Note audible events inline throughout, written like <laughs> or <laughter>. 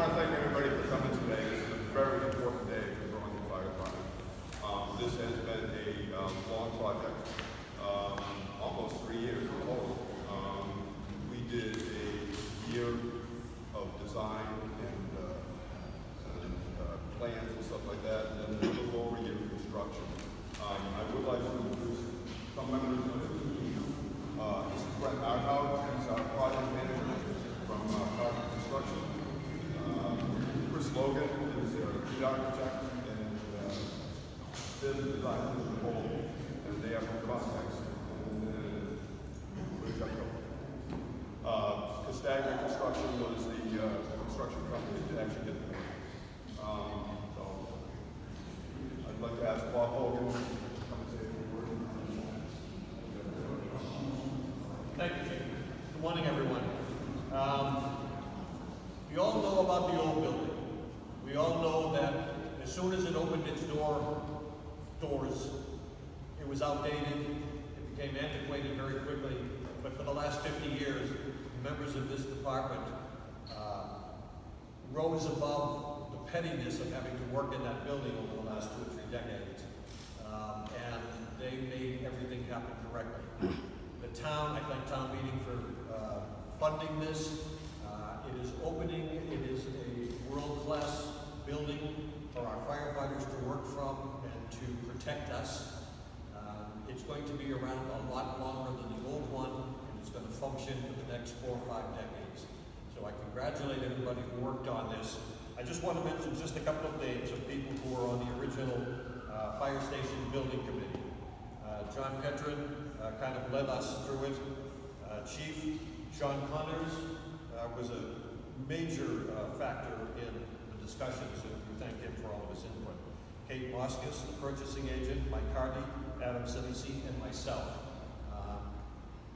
want to thank everybody for coming today. This is a very important day for Burlington Fire Department. Um, this has been a, um, long project, um, almost three years in total. Um, we did a year of design and, uh, and, uh, plans and stuff like that, and then a little over a year of construction. I would like to introduce some members of the team. Uh, this is Brett Arnold, he's our project manager from, uh, Carter Construction. Uh, Chris Logan lead architect, and, uh, the whole, and they are from Context. And, uh, where's that go? Uh, Castagna Construction was the, uh, construction company that actually did the work. Um, so, I'd like to ask Bob Hogan to come and say a few words. Thank you, Chief. Good morning, everyone. Um, We all know about the old building. We all know that as soon as it opened its door, doors, it was outdated, it became antiquated very quickly, but for the last fifty years, members of this department uh, rose above the pettiness of having to work in that building over the last two or three decades. Um, And they made everything happen correctly. The town, I thank town meeting for uh, funding this. Uh, It is opening, it is a world-class building for our firefighters to work from and to protect us. It's going to be around a lot longer than the old one, and it's going to function for the next four or five decades. So I congratulate everybody who worked on this. I just want to mention just a couple of names of people who were on the original uh, fire station building committee. Uh, John Petron uh, kind of led us through it. Uh, Chief Sean Connors uh, was a major uh, factor in the discussions, and we thank him for all of his input. Kate Moskis, the purchasing agent, Mike Hardy, Adam Sinisi, and myself. Um,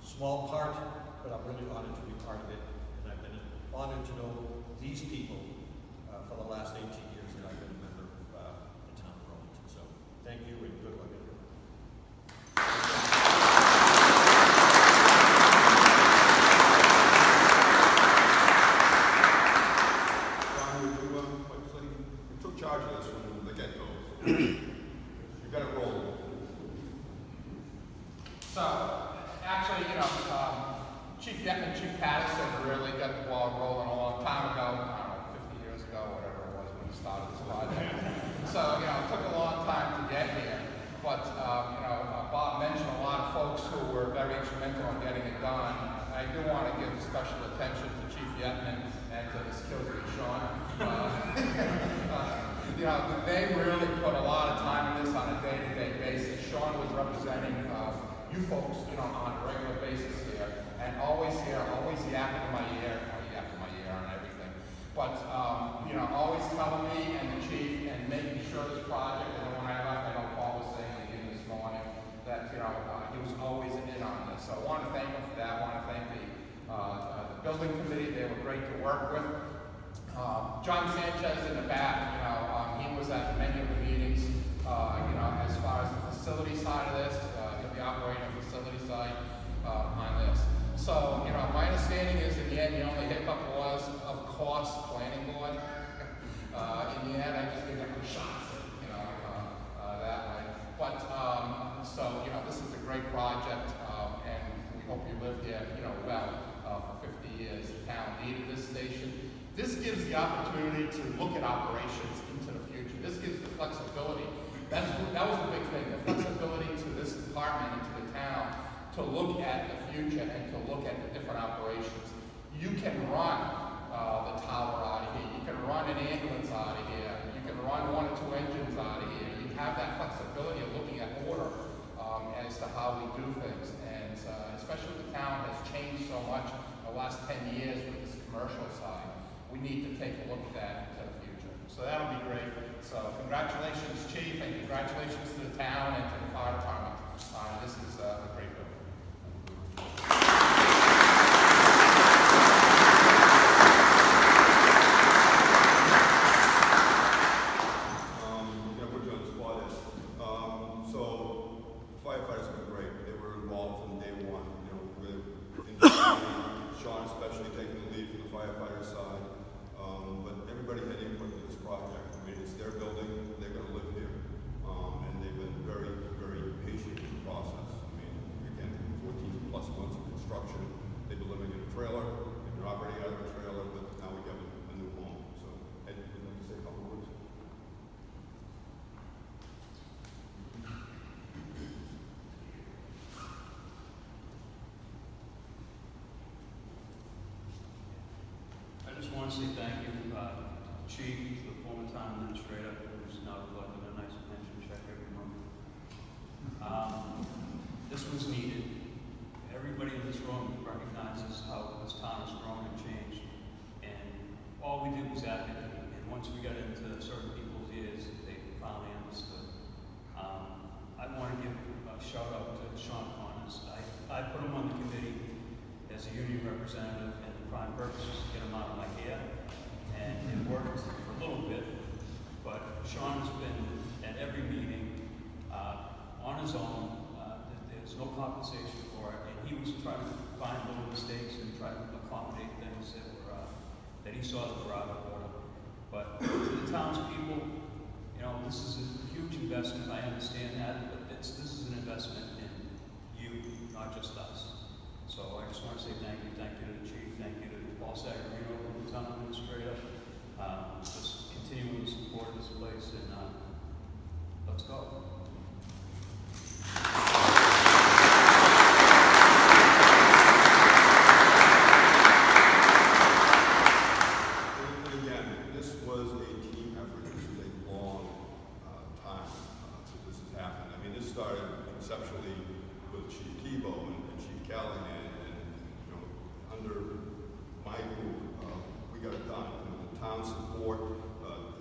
Small part, but I'm really honored to be part of it, and I've been honored to know these people uh, for the last 18 years that I've been a member of uh, the town of Burlington. So thank you and good luck, everyone. John, you, you, um, obviously, you took charge of this from the get-go. <clears throat> You got it rolling. So, actually, you know, um, Chief Yetman, Chief Patterson really got the ball rolling a long time ago, I don't know, fifty years ago, whatever it was when he started this project. So, you know, it took a long time to get here, but, um, you know, uh, Bob mentioned a lot of folks who were very instrumental in getting it done. I do want to give special attention to Chief Yetman and to his killer, Sean. Uh, <laughs> uh, you know, they really put a lot of time in this on a day-to-day basis. Sean was representing uh, you folks, you know, on a regular basis here, and always here, always yapping in my ear, yapping in my ear on everything. But, um, you know, always telling me and the chief and making sure this project, and when I left, I know Paul was saying again this morning, that, you know, uh, he was always in on this. So I want to thank him for that. I want to thank the, uh, uh, the building committee. They were great to work with. Um, John Sanchez in the back, you know, um, he was at many of the meetings, uh, you know, as far as the facility side of this, uh, the operating facility side, uh, on this. So, you know, my understanding is in the end, the only hiccup was, of course, planning board. Uh, in the end, I just think I was shots, you know, uh, uh, that way. But, um, so, you know, this is a great project, um, and we hope you live here, you know, well, uh, for fifty years. The town this station. This gives the opportunity to look at operations into the future. This gives the flexibility. That's, that was the big thing, the flexibility to this department and to the town to look at the future and to look at the different operations. You can run, uh, the tower out of here, you can run an ambulance out of here, you can run one or two engines out of here. You have that flexibility of looking at order, um, as to how we do things. And, uh, especially the town has changed so much the last ten years with this commercial side. We need to take a look at that into the future. So that'll be great. So congratulations, chief, and congratulations to the town and to the fire department. Uh, this is uh, a great building. Um, I'm gonna put you on the spot. Um, so firefighters have been great. They were involved from day one, you know, with, in the, Sean especially taking the lead from the firefighter side. Um, but everybody had input in this project. I mean, it's their building, they're gonna live here. Um, and they've been very, very patient in the process. I mean, again, fourteen plus months of construction. They've been living in a trailer, they've been operating out of a trailer, but now we have a, new home. So, Ed, would you like to say a couple words? I just want to say thank you, former town administrator, who's now collecting a nice pension check every month. Um, This was needed. Everybody in this room recognizes how this town has grown and changed. And all we did was advocate, and once we got into certain people's ears, they finally understood. Um, I want to give a shout out to Sean Connors. I, I put him on the committee as a union representative, and the prime purpose was to get him out of my hair. And it worked for a little bit, but Sean has been at every meeting, uh, on his own. Uh, there's no compensation for it, and he was trying to find little mistakes and try to accommodate things that were, uh, that he saw that were out of order. But to the townspeople, you know, this is a huge investment, I understand that, but it's, this is an investment in you, not just us. So I just want to say thank you, thank you to the chief, thank you to Paul the town administrator, um, just continuing this place and, uh, let's go. And and this was a team effort, this is a long time this has happened. I mean, this started conceptually with Chief Tebow and and Chief Callahan, and, you know, under my group, uh, we got it done. You know, The town support, uh,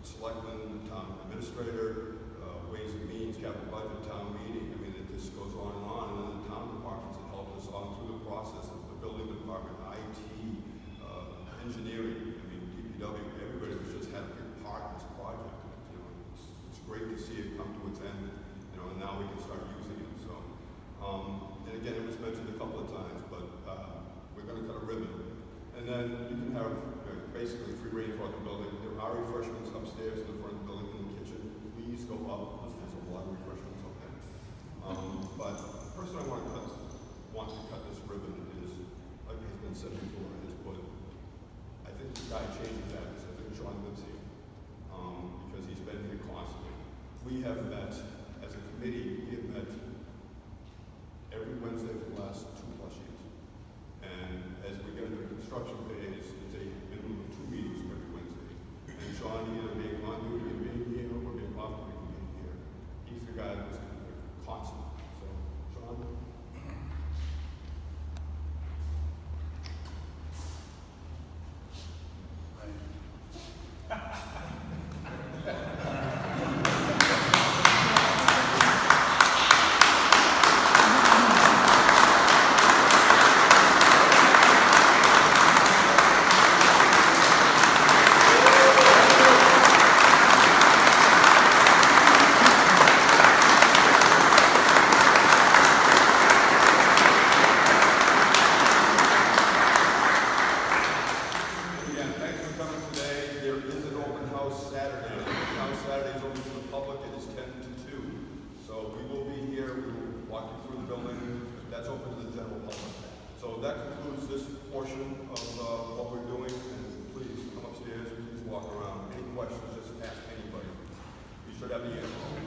the selectmen, the town administrator, uh, Ways and Means, capital budget, town meeting, I mean, it just goes on and on, and then the town departments have helped us on through the process, the building department, IT, uh, engineering, I mean, DPW, everybody was just had a big part in this project. You know, it's, it's great to see it come to its end, you know, and now we can start using it, so. Um, and again, it was mentioned a couple of times, but, uh, we're gonna cut a ribbon. And then you can have uh, basically free reign throughout the building. There are refreshments upstairs in the front of the building in the kitchen. Please go up, because there's a lot of refreshments up there. Um, but the person I want to cut, to cut this ribbon is, like has been said before, is put I think the guy changes that, because I think Sean lives here, um, because he's been here constantly. We have met, as a committee, we have met every Wednesday for the last two plus years. And as we get into construction phase, it's a minimum of two meetings every Wednesday. And Sean either being on duty and being here, or being off duty and being here. He's the guy that's constant, so, Sean? Again, thanks for coming today. There is an open house Saturday. Open house Saturday is open to the public. It is ten to two. So we will be here. We will walk you through the building. That's open to the general public. So that concludes this portion of uh, what we're doing. And please come upstairs. Please walk around. Any questions, just ask anybody. You should have the answer.